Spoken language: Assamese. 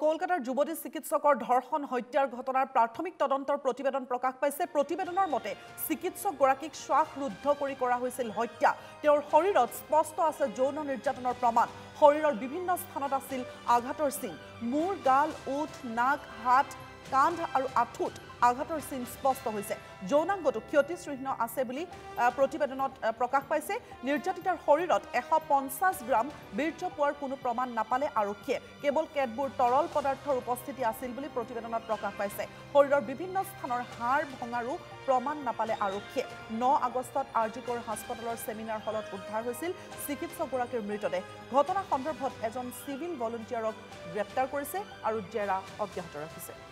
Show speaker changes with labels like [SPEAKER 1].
[SPEAKER 1] কলকাতাৰ যুৱতী চিকিৎসকৰ ধৰ্ষণ হত্যাৰ ঘটনাৰ প্ৰাথমিক তদন্তৰ প্ৰতিবেদন প্ৰকাশ পাইছে। প্ৰতিবেদনৰ মতে চিকিৎসকগৰাকীক শ্বাসৰুদ্ধ কৰি কৰা হৈছিল হত্যা। তেওঁৰ শৰীৰত স্পষ্ট আছে যৌন নিৰ্যাতনৰ প্ৰমাণ। শৰীৰৰ বিভিন্ন স্থানত আছিল আঘাতৰ চিন। মূৰ গাল ওঠ নাক হাত কান্ধ আৰু আঁঠুত আঘাতৰ চিন স্পষ্ট হৈছে যৌনাংগতো ক্ষতিচিহ্ন আছে বুলি প্ৰতিবেদনত প্ৰকাশ পাইছে। নিৰ্যাতিতাৰ শৰীৰত এশ পঞ্চাছ গ্ৰাম বীৰ্য পোৱাৰ কোনো প্ৰমাণ নাপালে আৰক্ষীয়ে। কেৱল কেতবোৰ তৰল পদাৰ্থৰ উপস্থিতি আছিল বুলি প্ৰতিবেদনত প্ৰকাশ পাইছে। শৰীৰৰ বিভিন্ন স্থানৰ হাড় ভঙাৰো প্ৰমাণ নাপালে আৰক্ষীয়ে। ন আগষ্টত আৰ জি কৰ হাস্পতালৰ ছেমিনাৰ হলত উদ্ধাৰ হৈছিল চিকিৎসকগৰাকীৰ মৃতদেহ। ঘটনা সন্দৰ্ভত এজন চিভিল ভলণ্টিয়াৰক গ্ৰেপ্তাৰ কৰিছে আৰু জেৰা অব্যাহত ৰাখিছে।